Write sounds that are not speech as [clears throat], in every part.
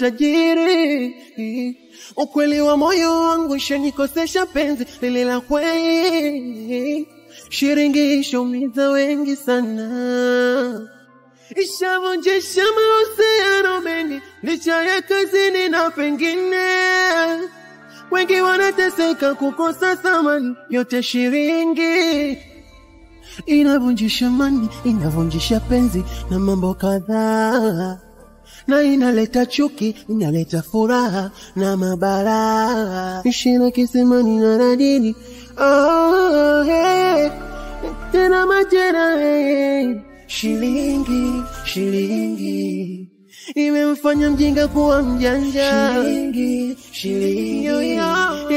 tajiri. Ukweli wa moyo wangu shanikosesha penzi lile la kweli, shiringi ishaumiza wengi sana, ishavunjisha mahusiano mengi, licha ya kazini na pengine. Wengi wanateseka kukosa thamani yote shiringi. Inavunjisha mani, inavunjisha penzi na mambo kadhaa, na inaleta chuki, inaleta furaha na mabara. Ishina kisemani na radini oh, hey. tena majera hey. Shilingi, shilingi imemfanya mjinga kuwa mjanja. Shilingi, shilingi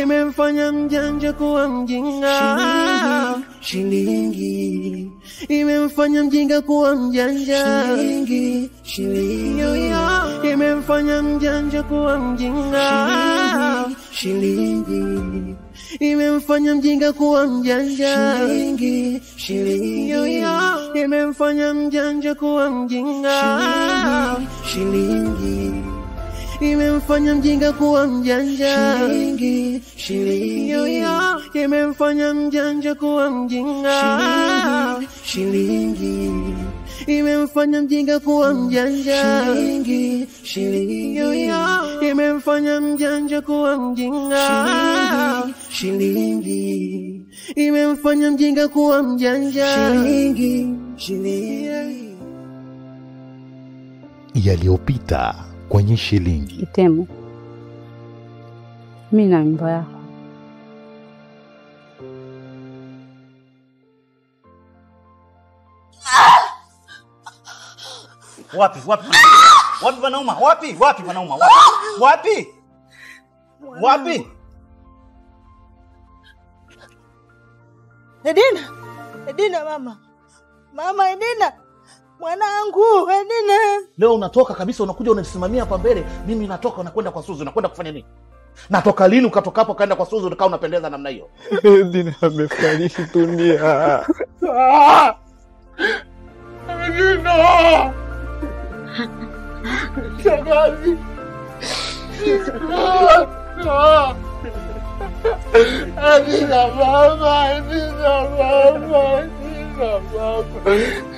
imemfanya mjanja kuwa mjinga. Shilingi imemfanya mjinga kuwa mjanja. Shilingi, shilingi imemfanya mjanja kuwa mjinga. Shilingi imemfanya mjinga kuwa mjanja. Shilingi, shilingi imemfanya mjanja kuwa mjinga. Shilingi imemfanya mjinga kuwa mjanja. Shilingi, shilingi imemfanya mjanja kuwa mjinga. Shilingi imemfanya mjinga kuwa mjanja. Shilingi, shilingi imemfanya mjanja kuwa mjinga. Shilingi imemfanya mjinga kuwa mjanja. Shilingi, shilingi yaliyopita kwenye shilingi. Kitemo, mimi na mimba yako Wapi wapi wapi panauma? Wapi wapi panauma? Wapi wapi wapi? Edina, Edina mama, mama Edina, mwanangu Edina. Leo unatoka kabisa, unakuja unasimamia hapa mbele, mimi natoka, unakwenda kwa Suzu, unakwenda kufanya nini? Natoka lini ukatoka hapo kaenda kwa Suzu ukawa unapendeza namna hiyo? Edina amefariki dunia. [laughs] Edina! Shangazi! Edina mama, Edina mama, Edina mama.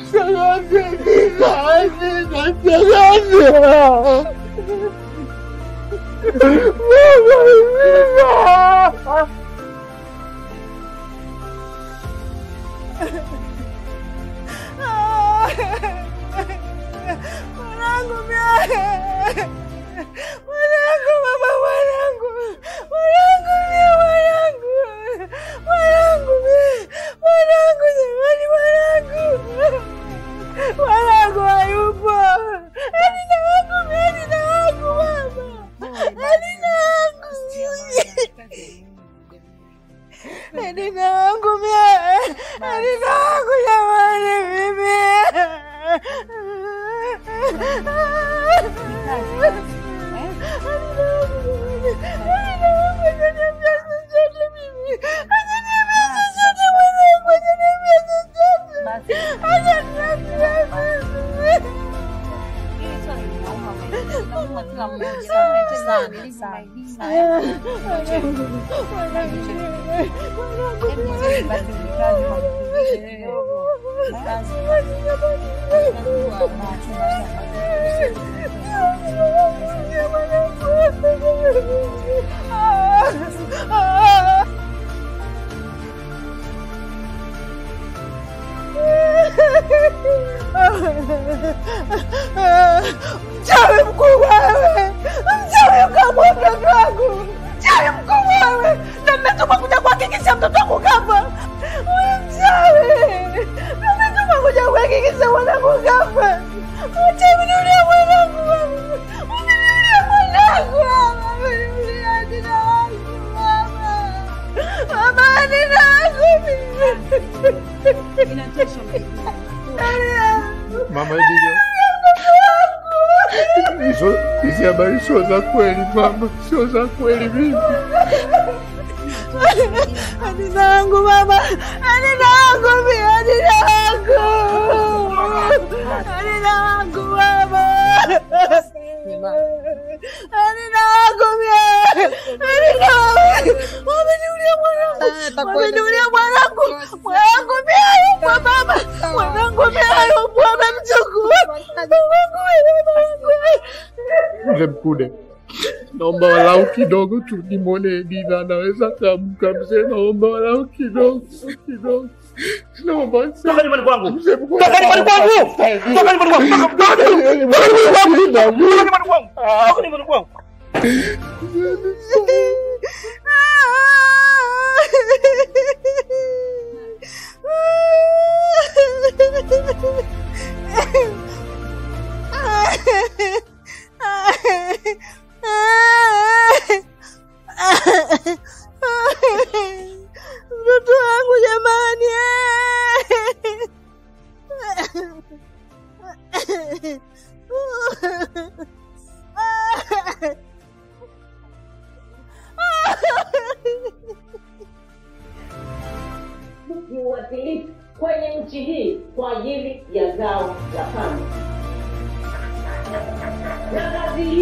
Shangazi, Edina, Edina, shangazi! Mama, Edina! Mwanangu. Mwanangu mama, mwanangu. Mwanangu mwanangu. Mwanangu. Mwanangu jamani, mwanangu. Mwanangu hayupo. alina wangu alina wangu mama. alina wangu. alina wangu mie. Edina wangu jamani I love you. I love you. lòng ừ. mình chỉ này trên sàn đi này đi này ừ. chuyện chuyện chuyện em muốn gì bạn đừng ra đi học Hãy subscribe cho kênh Ghiền Mì Gõ Để không bỏ lỡ những video hấp dẫn Ha ha ha! Mchawi mkubwa wewe! Mchawi ukamwa mtoto za kweli mama, sio za kweli mimi. Adina wangu mama, Adina wangu mimi, Adina wangu, Adina wangu mama. Anina wako mie. Anina wameniulia mwanangu. Wameniulia mwanangu. Mwanangu mie yupo baba. Mwanangu mie yupo amemchukua. Mwanangu mie Mzee Mkude, naomba walau kidogo tu nimwone Edina anaweza kuamka. Mzee, naomba walau kidogo kidogo,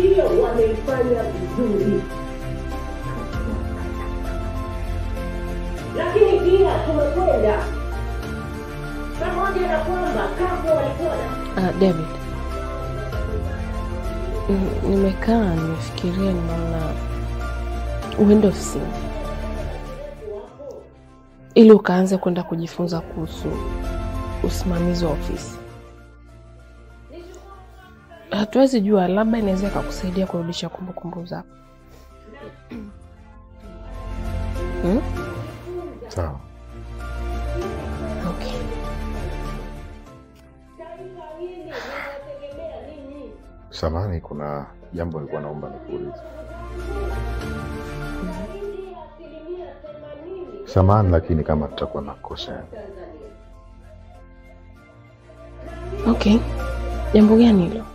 hiyo wameifanya vizuri, lakini pia tumekwenda pamoja na kwamba kapo walikuwa na Ah, David, nimekaa nimefikiria, nimeona uende ofisini ili ukaanze kwenda kujifunza kuhusu usimamizi wa ofisi. Hatuwezi jua, labda inaweza ikakusaidia kurudisha kumbukumbu zako. [clears throat] Hmm? Sawa. Okay. Samani, kuna jambo nilikuwa naomba nikuulize. Samani, lakini kama tutakuwa na kosa, Okay. Jambo gani hilo?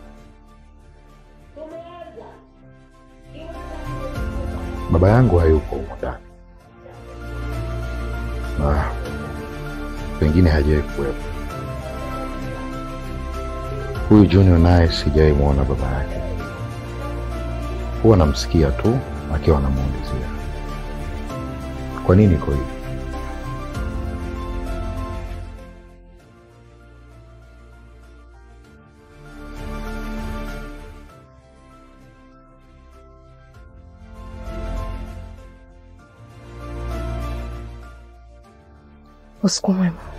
Baba yangu hayupo humo ndani na pengine hajawahi kuwepo. Huyu Junior naye sijawahi mwona baba yake, huwa namsikia tu akiwa anamuulizia. Kwa nini iko hivi? What's going on?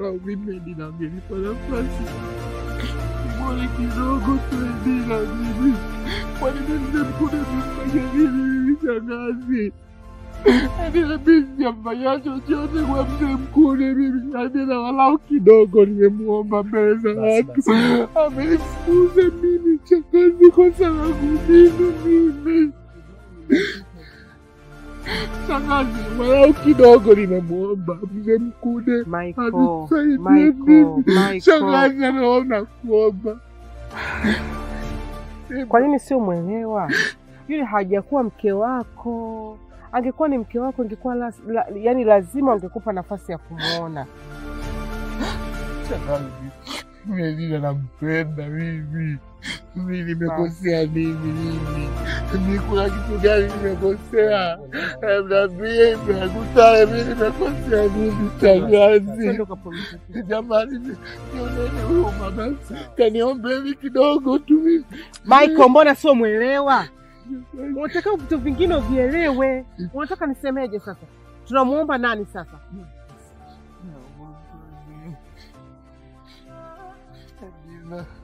Mimi umeme ninamilipa nafasi mbole kidogo tuendila mimi. Kwani mimi mzee nini mimi shangazi? Mimi sijamfanyia chochote kwa mzee Mkude mimi. Edina walau kidogo nimemwomba mbele za watu, amenifukuza mimi shangazi, kwa sababu nini mimi? Shangazi, walau kidogo nimemuomba mzee Mkude anisaidie mimi. Shangazi anaona kuomba. Kwa nini sio mwelewa? Yule hajakuwa mke wako. Angekuwa ni mke wako, ingekuwa la, la, yani lazima ungekupa nafasi ya kumwona. Shangazi, Edina nampenda mimi. Mimi nimekosea nini mimi? Kuna kitu gani nimekosea? Niambie, nimekutana mimi nimekosea nini Tangazi. Jamani, huruma basi, kaniombeni kidogo tu mimi. Michael, mbona sio mwelewa? Unataka vitu vingine uvielewe. Unataka nisemeje sasa? Tunamuomba nani sasa? Edina.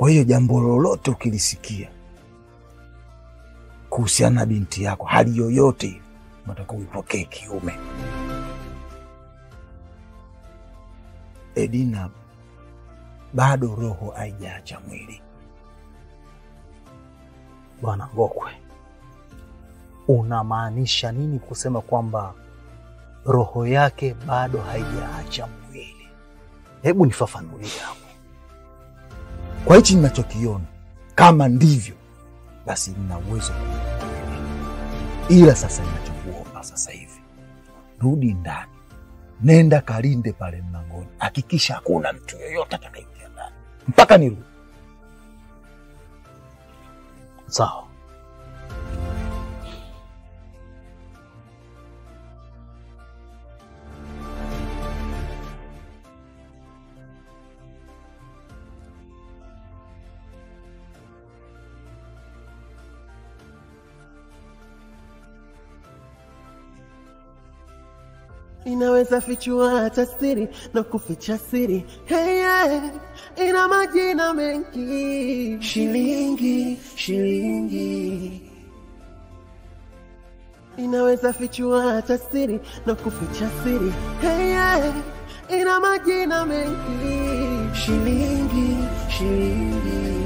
Kwa hiyo jambo lolote ukilisikia kuhusiana na binti yako, hali yoyote nataka uipokee kiume. Edina bado roho haijaacha mwili. Bwana Ngokwe, unamaanisha nini kusema kwamba roho yake bado haijaacha mwili? Hebu nifafanulia. Kwa hichi ninachokiona, kama ndivyo basi nina uwezo ila sasa ninachokuomba sasa hivi, rudi ndani, nenda kalinde pale mlangoni, hakikisha hakuna mtu yoyote atakayeingia ndani mpaka nirudi. Sawa. Inaweza fichua hata siri na kuficha siri hey, yeah. ina majina mengi shilingi shilingi inaweza fichua hata siri na kuficha siri hey, yeah. ina majina mengi shilingi shilingi